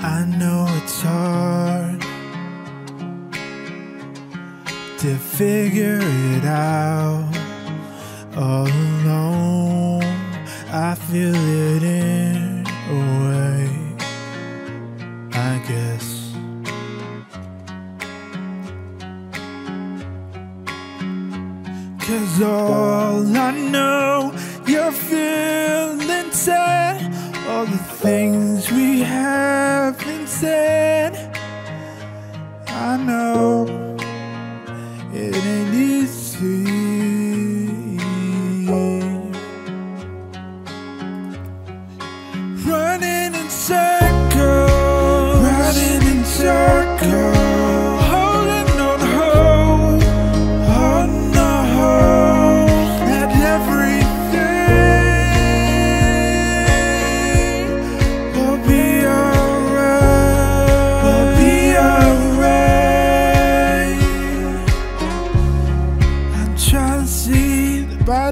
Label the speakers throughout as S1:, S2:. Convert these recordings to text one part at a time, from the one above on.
S1: I know it's hard to figure it out all alone. I feel it in a way, I guess. Cause all I know, you're feeling sad. All the things we haven't said. I know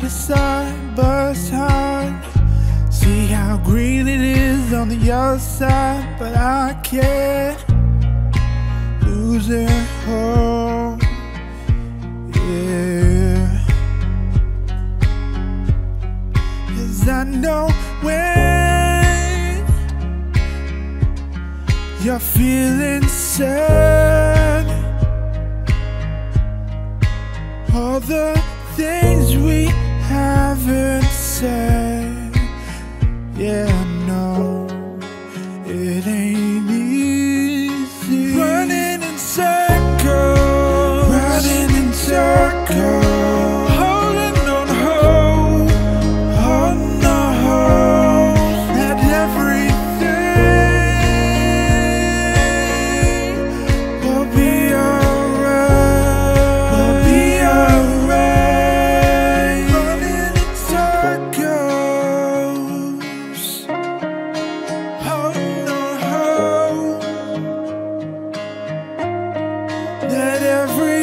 S1: the but hard. See how green it is on the other side, but I can't lose it hope. Yeah. Cause I know when you're feeling sad, all the things we haven't said, yeah, I know it ain't easy. Running in circles, running in circles. that every